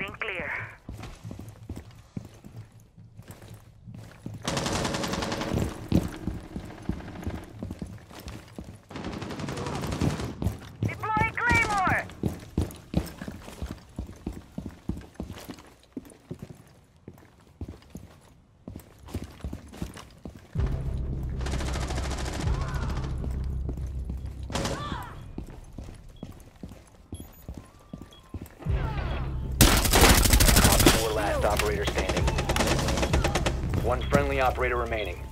Getting clear. Operator standing. One friendly operator remaining.